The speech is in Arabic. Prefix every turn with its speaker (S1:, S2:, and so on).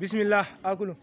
S1: بسم الله آكله.